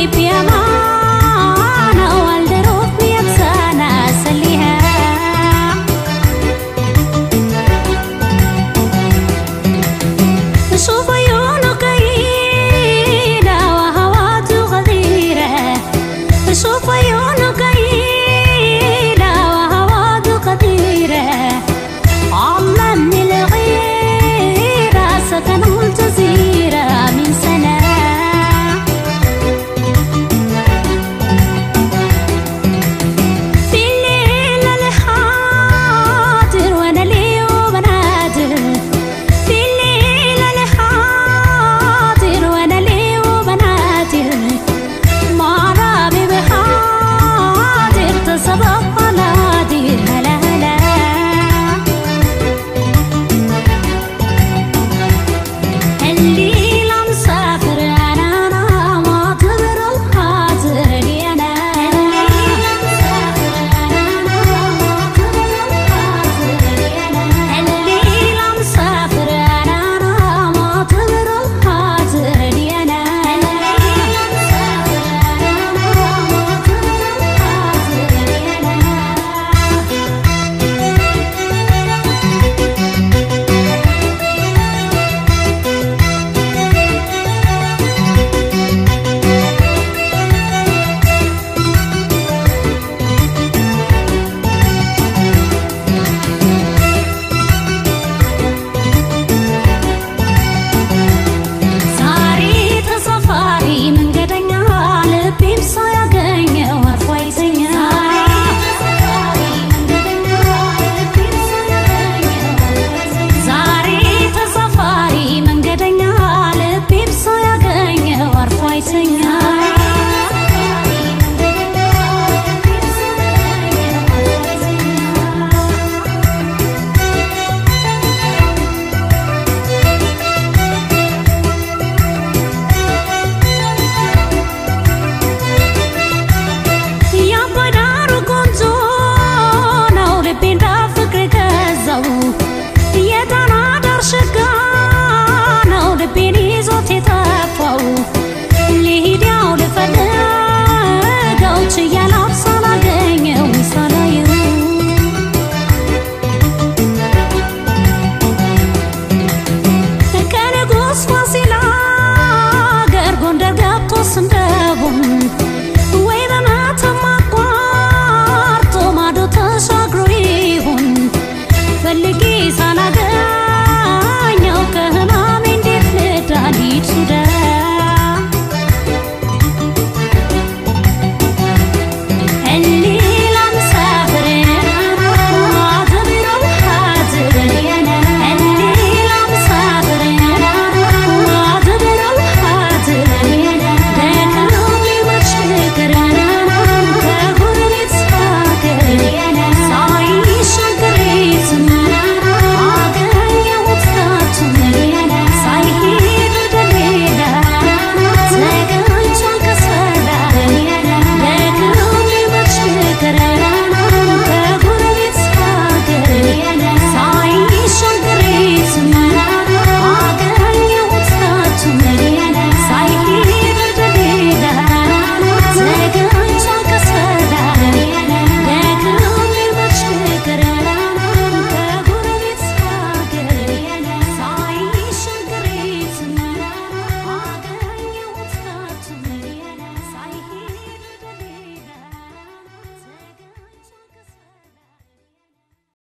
keep you சுண்டாவும்